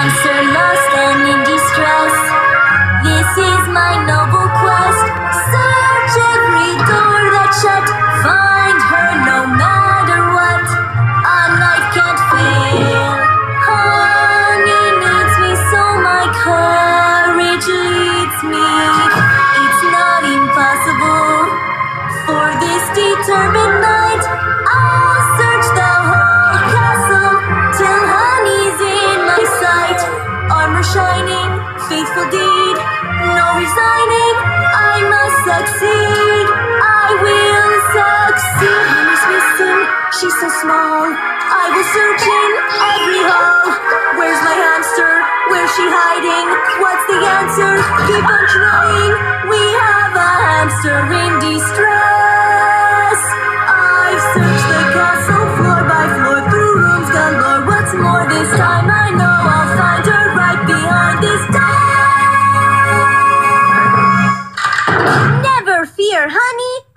hamster lost and in distress. This is my noble quest. Search every door shut. Find her no matter what. Can't fail. Honey needs me, so my courage leads me. It's not impossible. For this determined shining, faithful deed, no resigning. I must succeed. I will succeed. Honey's missing, she's so small. I will search in every hall. Where's my hamster? Where's she hiding? What's the answer? Keep on trying. We have a hamster in distress. fear, honey.